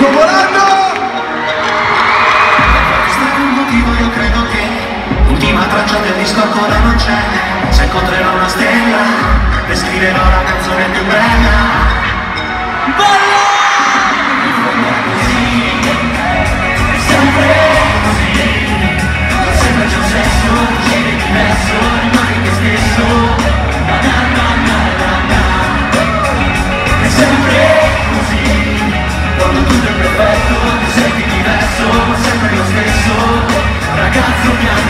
Popolando! Questa è motivo, io credo che l'ultima traccia del disco ancora non c'è. Se incontrerò una stella, le la canzone più bella. Είμαι πάντα διαφορετικός, αλλά πάντα είμαι ο ίδιος.